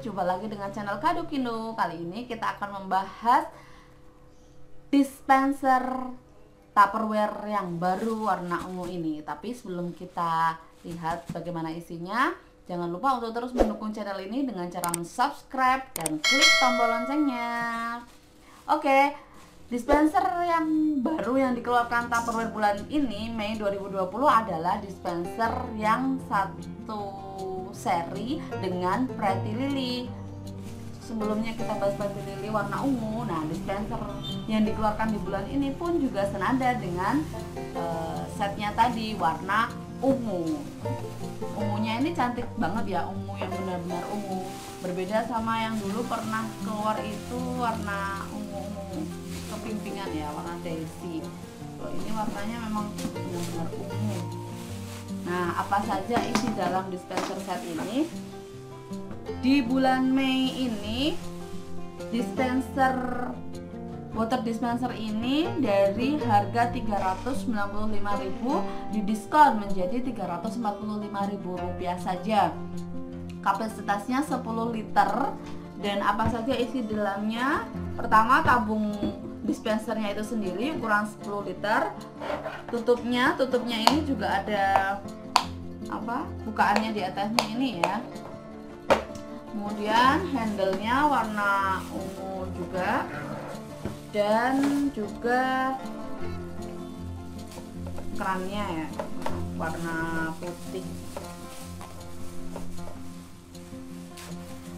Jumpa lagi dengan channel Kado Kino. Kali ini kita akan membahas Dispenser Tupperware yang baru warna ungu ini. Tapi sebelum kita lihat bagaimana isinya Jangan lupa untuk terus mendukung channel ini dengan cara subscribe dan klik tombol loncengnya. Oke, Dispenser yang baru yang dikeluarkan Tupperware bulan ini Mei 2020 adalah dispenser yang satu seri dengan Pretty Lily. Sebelumnya kita bahas Pretty Lily warna ungu. Nah, dispenser yang dikeluarkan di bulan ini pun juga senada dengan uh, setnya tadi warna ungu. Ungunya ini cantik banget ya, ungu yang benar-benar ungu. Berbeda sama yang dulu pernah keluar itu warna ungu-ungu ya warna kalau ini warnanya memang benar-benar ungu nah apa saja isi dalam dispenser set ini. Di bulan Mei ini dispenser water dispenser ini dari harga 395.000 didiskon menjadi 345.000 rupiah saja. Kapasitasnya 10 liter dan apa saja isi dalamnya. Pertama tabung dispensernya itu sendiri ukuran 10 liter. Tutupnya tutupnya ini juga ada apa bukaannya di atasnya ini ya. Kemudian handlenya warna ungu juga. Dan juga kerannya ya warna putih.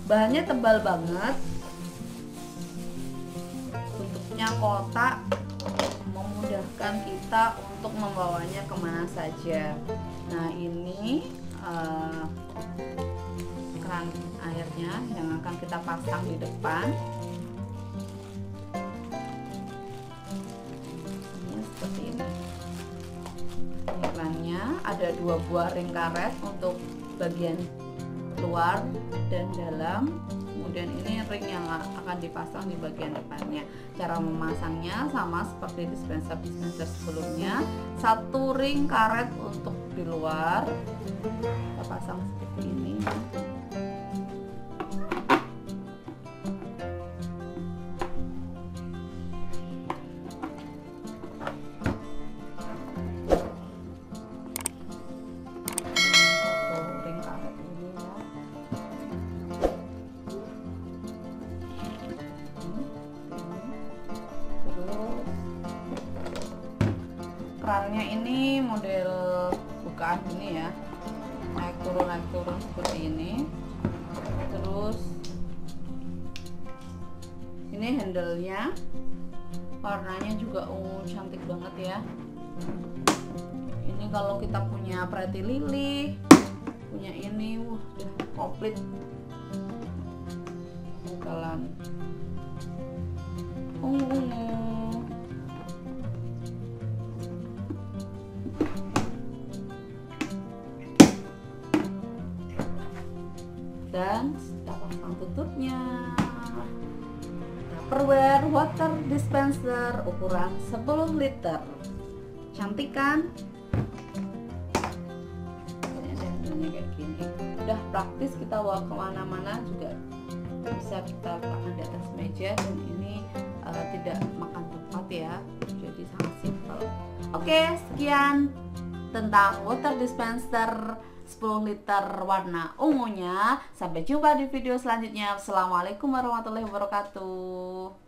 Bahannya tebal banget. Bentuknya kotak memudahkan kita untuk membawanya ke mana saja. Nah ini uh, keran airnya yang akan kita pasang di depan. Ini seperti ini. Ini kerannya ada dua buah ring karet untuk bagian luar dan dalam kemudian ini ring yang akan dipasang di bagian depannya. Cara memasangnya sama seperti dispenser dispenser sebelumnya. Satu ring karet untuk di luar. Kita pasang seperti ini kerannya ini model bukaan ini ya. Naik turun naik turun seperti ini. Terus ini handlenya. Warnanya juga ungu cantik banget ya. Ini kalau kita punya pretty lily punya ini wah komplit dan pasang tutupnya. Tupperware water dispenser ukuran 10 liter. Cantik kan? Kayak gini. Udah praktis kita bawa ke mana-mana juga bisa kita letakkan di atas meja dan ini uh, tidak makan tempat ya. Jadi sangat simpel. Oke sekian tentang water dispenser 10 liter warna ungunya. Sampai jumpa di video selanjutnya. Assalamualaikum warahmatullahi wabarakatuh.